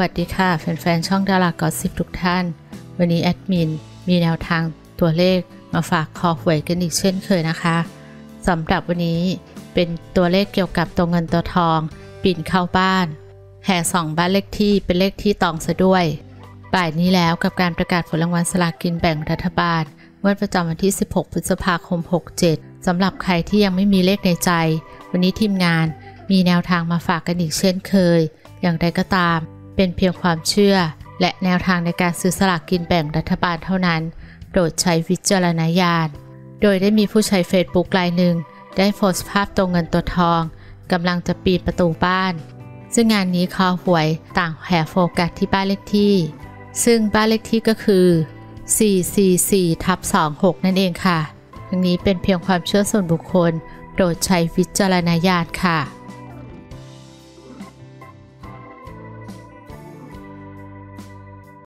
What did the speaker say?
วัสดีค่ะ แฟนๆ ช่องดารากอสิบทุกท่าน วันนี้แอดมินมีแนวทางตัวเลขมาฝากคอหวยกันอีกเช่นเคยนะคะสำหรับวันนี้เป็นตัวเลขเกี่ยวกับตัวเงินตัวทองปีนเข้าบ้าน แห่สองบ้านเลขที่เป็นเลขที่ตองซะด้วยบ่ายนี้แล้วกับการประกาศผลรางวัลสลากกินแบ่งรัฐบาลงวดประจำวันที่ 16 พฤษภาคม 67สำหรับใครที่ยังไม่มีเลขในใจ วันนี้ทีมงานมีแนวทางมาฝากกันอีกเช่นเคย อย่างไรก็ตาม เป็นเพียงความเชื่อ และแนวทางในการซื้อสลากกินแบ่งรัฐบาลเท่านั้น โปรดใช้วิจารณญาณ โดยได้มีผู้ใช้เฟซบุ๊กรายหนึ่ง ได้โพสต์ภาพตัวเงินตัวทองกำลังจะปีนประตูบ้าน ซึ่งงานนี้คอหวยต่างแห่โฟกัสที่บ้านเลขที่ ซึ่งบ้านเลขที่ก็คือ 444ทับ26 นั่นเองค่ะ ทั้งนี้เป็นเพียงความเชื่อส่วนบุคคล โปรดใช้วิจารณญาณค่ะ